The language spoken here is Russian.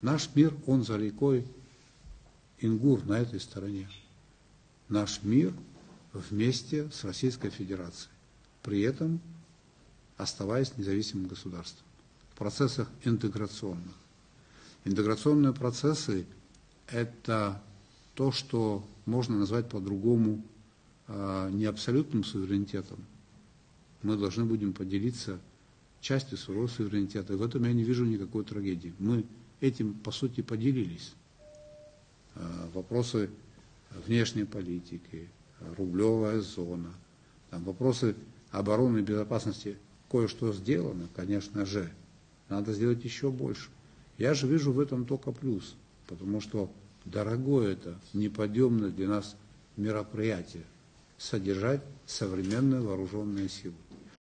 Наш мир, он за рекой Ингур на этой стороне. Наш мир вместе с Российской Федерацией. При этом оставаясь независимым государством. В процессах интеграционных. Интеграционные процессы – это то, что можно назвать по-другому а, не абсолютным суверенитетом. Мы должны будем поделиться частью своего суверенитета. В этом я не вижу никакой трагедии. Мы этим, по сути, поделились. А, вопросы внешней политики, рублевая зона, там вопросы обороны и безопасности кое-что сделано, конечно же. Надо сделать еще больше. Я же вижу в этом только плюс, потому что дорогое это, неподъемное для нас мероприятие – содержать современные вооруженные силы.